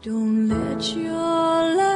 Don't let your love.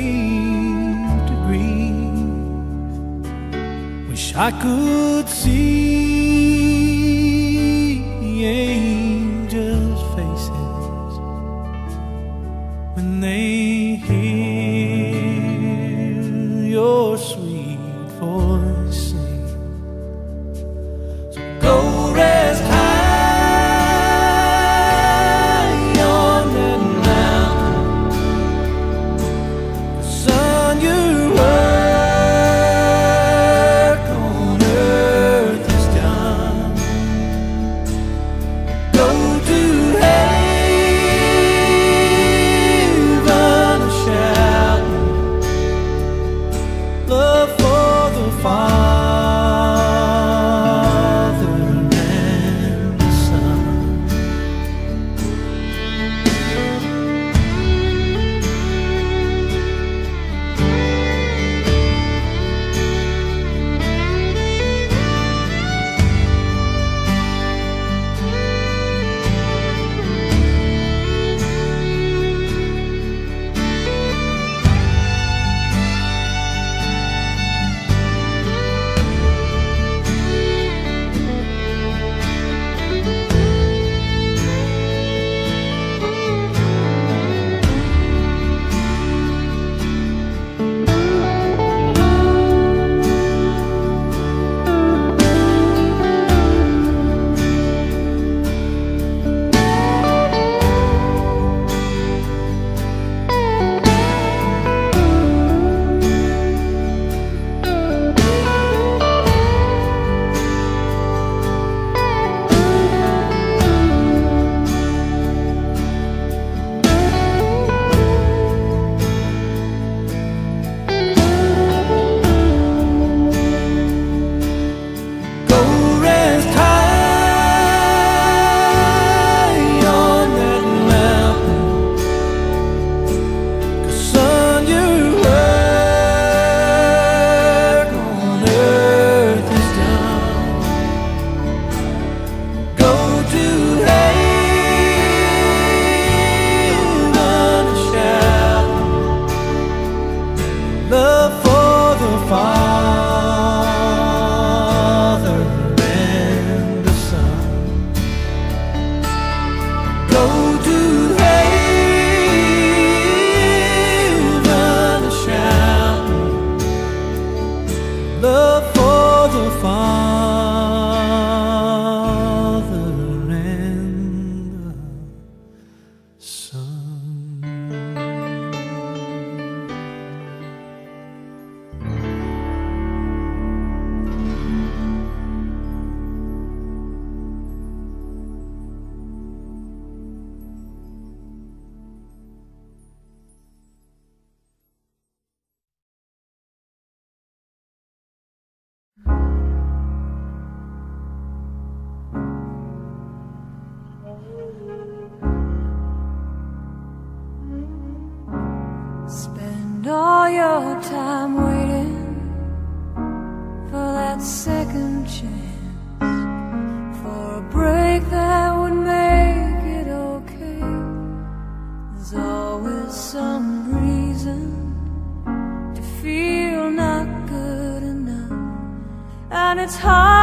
to grieve. Wish I could see angels' faces when they hear your sweet voice sing. That second chance, for a break that would make it okay. There's always some reason to feel not good enough, and it's hard.